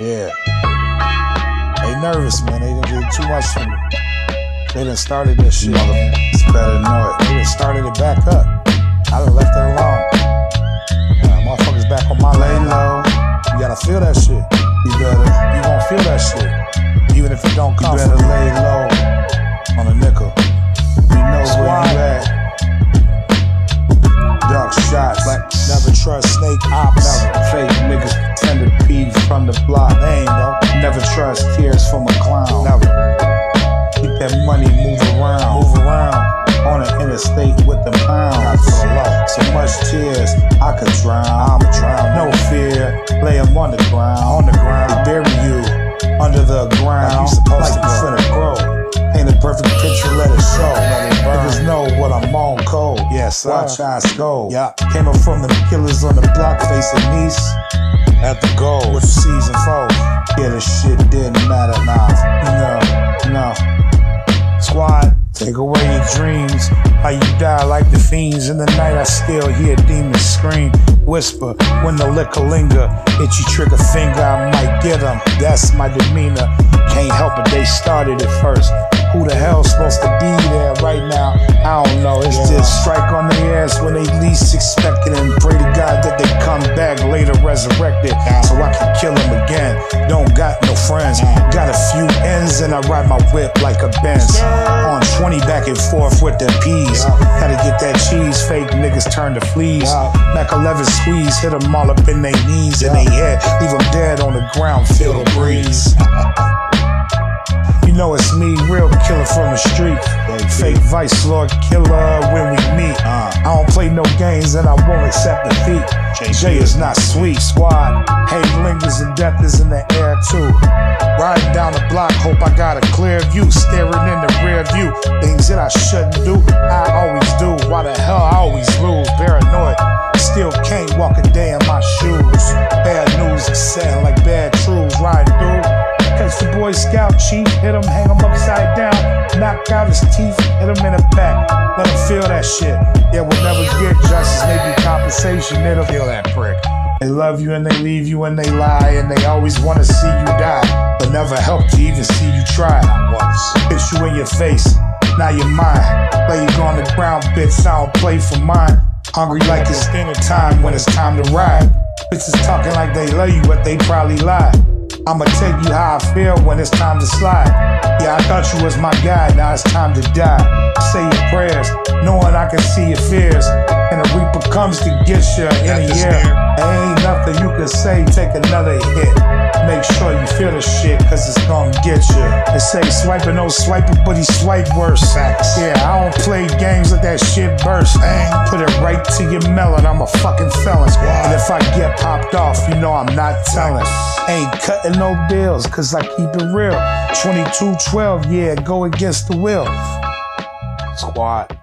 Yeah. They nervous, man. They didn't do too much for me. They done started this shit, man. It's better to know it. They done started it back up. I done left it alone. Yeah, motherfuckers back on my lay low. You gotta feel that shit. You better, you gon' feel that shit. Even if it don't come. You better lay low on a nickel. I could drown. I'm drown. No fear. Lay 'em on the ground. On the ground. Bury you under the ground. Like you supposed like to finna grow. Paint a perfect picture, let it show. Let it burn. Niggas know what I'm on cold. Yes, sir. Watch I go. Yeah. Came up from the killers on the block facing east. At the goal with season four. Yeah, the shit didn't matter. Nah, no, no. Squad. Take away your dreams, how you die like the fiends. In the night, I still hear demons scream, whisper when the liquor linger. Itchy trigger finger, I might get them. That's my demeanor. Can't help it, they started it first. Who the hell's supposed to be there right now? I don't know. It's yeah. just strike on their ass when they least expect it and pray to God that they come back later resurrected so I can kill them again. Don't got no friends, got a few ends and I ride my whip like a Benz. On 20 back and forth with the peas. Gotta get that cheese, fake niggas turn to fleas. Mac 11 squeeze, hit them all up in their knees and they head, leave them dead on the ground, feel the breeze. You know it's me, real killer from the street. Fake vice lord killer when we meet. I don't play no games and I won't accept defeat. Jay is not sweet, squad. Hate lingers and death is in the knock out his teeth, hit him in the back, let him feel that shit. Yeah, we'll never get justice, maybe compensation, it'll feel that prick. They love you and they leave you and they lie, and they always wanna see you die, but never help to even see you try. Once. Hit you in your face, now you're mine. Lay you on the ground, bitch, I don't play for mine. Hungry like it's dinner time when it's time to ride. Bitches talking like they love you, but they probably lie. I'ma tell you how I feel when it's time to slide. Yeah, I thought you was my guy, now it's time to die. Say your prayers, can see your fears. And the reaper comes to get you in a year. There ain't nothing you can say, take another hit. Make sure you feel the shit, cause it's gonna get you. They say swiping, no swiping, but he swipe worse. Facts. Yeah, I don't play games with that shit burst. Put it right to your melon, I'm a fucking felon. And if I get popped off, you know I'm not telling. Ain't cutting no deals, cause I keep it real. 22 12, yeah, go against the will. Squad.